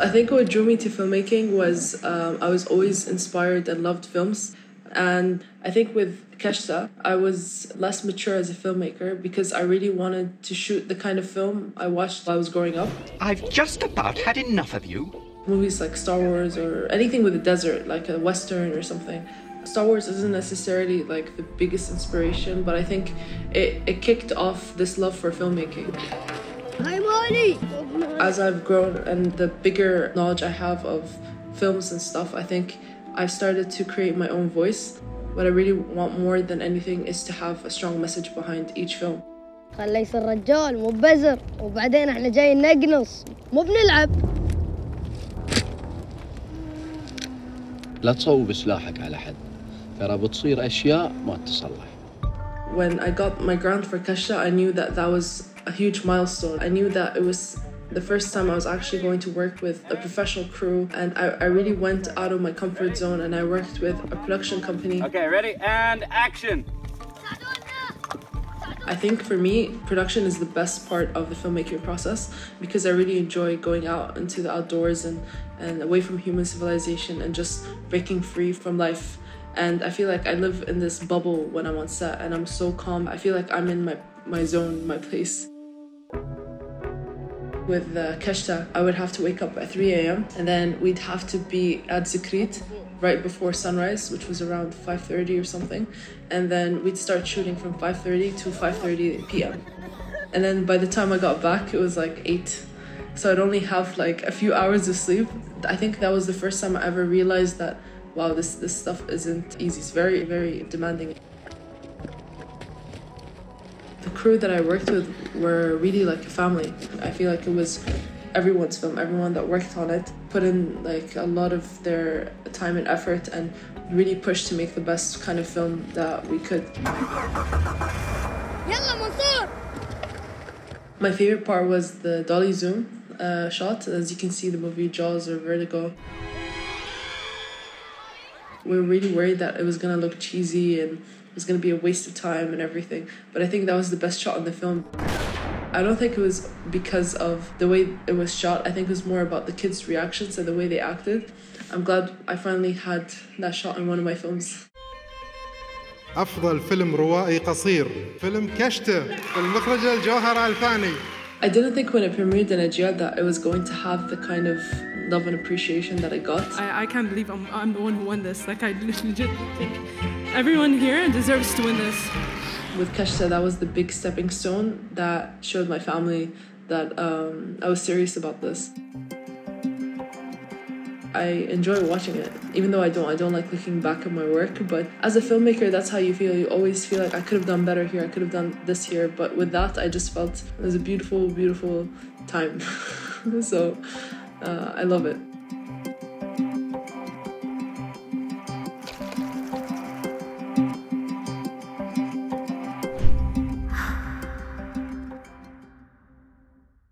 I think what drew me to filmmaking was um, I was always inspired and loved films. And I think with Kashta, I was less mature as a filmmaker because I really wanted to shoot the kind of film I watched while I was growing up. I've just about had enough of you. Movies like Star Wars or anything with a desert, like a Western or something. Star Wars isn't necessarily like the biggest inspiration, but I think it, it kicked off this love for filmmaking. Hi, As I've grown and the bigger knowledge I have of films and stuff, I think I've started to create my own voice. What I really want more than anything is to have a strong message behind each film. مو وبعدين احنا جايين مو بنلعب. لا على حد. اشياء ما تصلح When I got my grant for Kashta, I knew that that was a huge milestone. I knew that it was the first time I was actually going to work with a professional crew, and I, I really went out of my comfort zone and I worked with a production company. Okay, ready? And action! I think for me, production is the best part of the filmmaking process because I really enjoy going out into the outdoors and, and away from human civilization and just breaking free from life. And I feel like I live in this bubble when I'm on set and I'm so calm. I feel like I'm in my, my zone, my place. With Kashta, I would have to wake up at 3 a.m. and then we'd have to be at Zekreet right before sunrise, which was around 5.30 or something. And then we'd start shooting from 5.30 to 5.30 p.m. And then by the time I got back, it was like 8. So I'd only have like a few hours of sleep. I think that was the first time I ever realized that, wow, this, this stuff isn't easy. It's very, very demanding crew that I worked with were really like a family. I feel like it was everyone's film, everyone that worked on it put in like a lot of their time and effort and really pushed to make the best kind of film that we could. My favorite part was the dolly zoom uh, shot. As you can see, the movie Jaws or Vertigo. We were really worried that it was gonna look cheesy and it was gonna be a waste of time and everything. But I think that was the best shot in the film. I don't think it was because of the way it was shot. I think it was more about the kids' reactions and the way they acted. I'm glad I finally had that shot in one of my films. أفضل فيلم روائي قصير فيلم كشته المخرج الجوهر الفاني I didn't think when it premiered in Ajia that it was going to have the kind of love and appreciation that I got. I, I can't believe I'm, I'm the one who won this. Like, I legit think everyone here deserves to win this. With Kashta, that was the big stepping stone that showed my family that um, I was serious about this. I enjoy watching it, even though I don't. I don't like looking back at my work. But as a filmmaker, that's how you feel. You always feel like I could have done better here. I could have done this here. But with that, I just felt it was a beautiful, beautiful time. so uh, I love it.